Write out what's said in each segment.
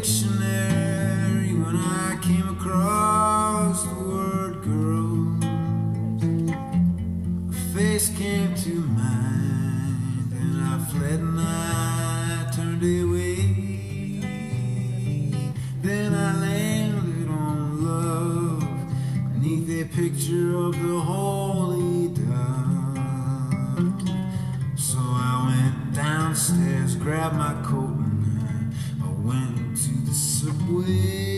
dictionary when I came across the word girl. A face came to mind and I fled and I turned away. Then I landed on love beneath a picture of the holy dove. So I went downstairs, grabbed my coat subway.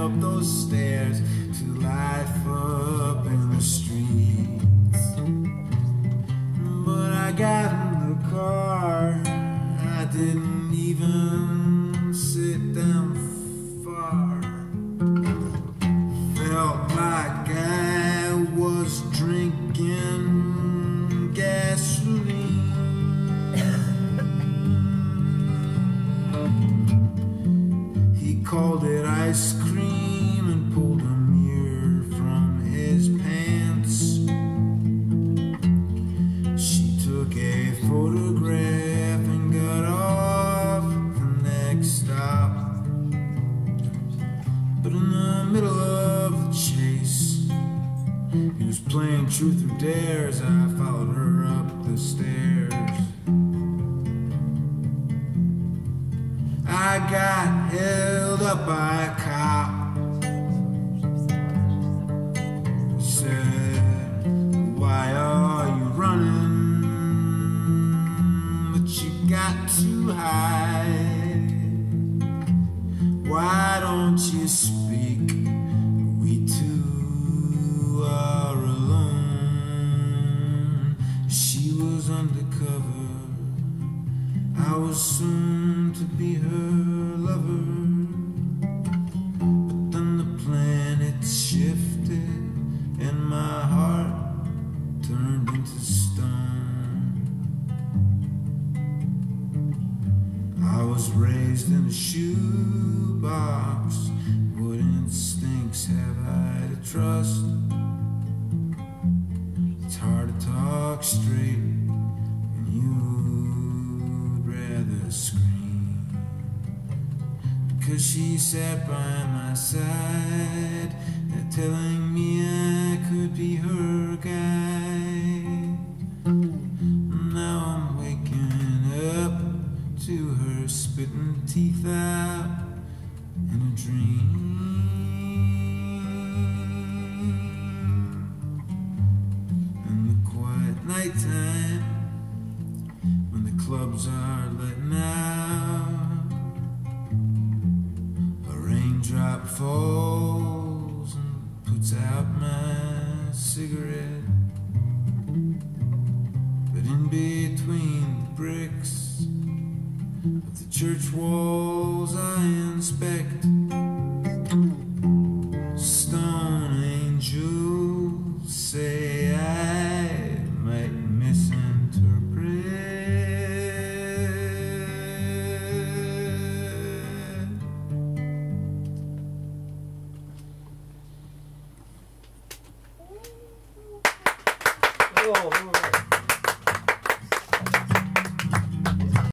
Up those stairs to life up in the streets. But I got in the car. I didn't even sit down far. Felt like I was drinking gasoline. He called it ice playing truth or dare as I followed her up the stairs. I got held up by a cop. He said, Why are you running? But you got to hide. Why don't you speak? Undercover. I was soon to be her lover. But then the planet shifted and my heart turned into stone. I was raised in a shoebox. What instincts have I to trust? It's hard to talk straight, Because she sat by my side, telling me I could be her guy. Now I'm waking up to her spitting teeth out in a dream. In the quiet nighttime, when the clubs are letting out, cigarette. But in between the bricks of the church walls, I inspect Bravo.